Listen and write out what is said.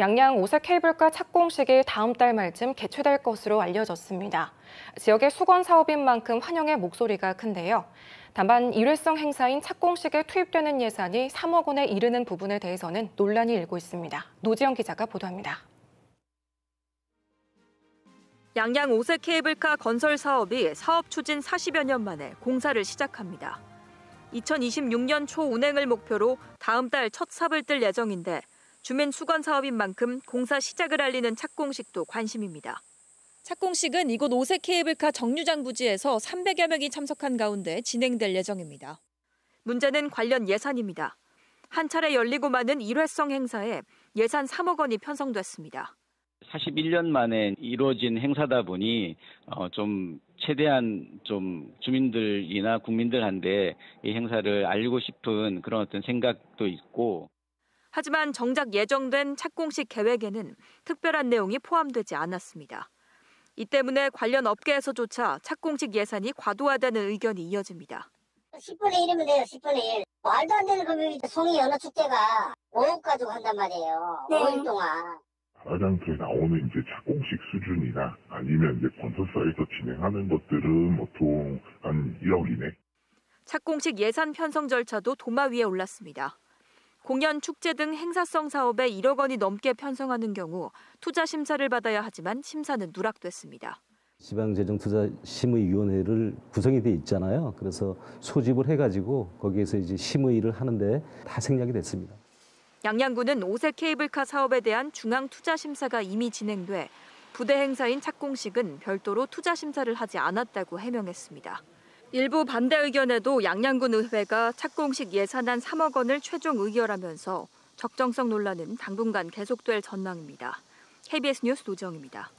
양양 오색 케이블카 착공식이 다음 달 말쯤 개최될 것으로 알려졌습니다. 지역의 수건 사업인 만큼 환영의 목소리가 큰데요. 다만 일회성 행사인 착공식에 투입되는 예산이 3억 원에 이르는 부분에 대해서는 논란이 일고 있습니다. 노지영 기자가 보도합니다. 양양 오색 케이블카 건설 사업이 사업 추진 40여 년 만에 공사를 시작합니다. 2026년 초 운행을 목표로 다음 달 첫 삽을 뜰 예정인데 주민 수건 사업인 만큼 공사 시작을 알리는 착공식도 관심입니다. 착공식은 이곳 오색 케이블카 정류장 부지에서 300여 명이 참석한 가운데 진행될 예정입니다. 문제는 관련 예산입니다. 한 차례 열리고 마는 일회성 행사에 예산 3억 원이 편성됐습니다. 41년 만에 이루어진 행사다 보니 어, 좀 최대한 좀 주민들이나 국민들한테 이 행사를 알리고 싶은 그런 어떤 생각도 있고 하지만 정작 예정된 착공식 계획에는 특별한 내용이 포함되지 않았습니다. 이 때문에 관련 업계에서조차 착공식 예산이 과도하다는 의견이 이어집니다. 10분의 1이면 돼요, 10분의 1. 말도 안 되는 금액이 송이 연어축제가 5억 가지고 한단 말이에요. 네. 5일 동안. 가장토에 나오는 이제 착공식 수준이나 아니면 이제 건설사에서 진행하는 것들은 보통 한 1억 이내. 착공식 예산 편성 절차도 도마 위에 올랐습니다. 공연, 축제 등 행사성 사업에 1억 원이 넘게 편성하는 경우 투자 심사를 받아야 하지만 심사는 누락됐습니다. 지방재정투자심의위원회를 구성이 돼 있잖아요. 그래서 소집을 해가지고 거기에서 이제 심의를 하는데 다 생략이 됐습니다. 양양구는 오색 케이블카 사업에 대한 중앙 투자 심사가 이미 진행돼 부대 행사인 착공식은 별도로 투자 심사를 하지 않았다고 해명했습니다. 일부 반대 의견에도 양양군 의회가 착공식 예산안 3억 원을 최종 의결하면서 적정성 논란은 당분간 계속될 전망입니다. KBS 뉴스 노정입니다.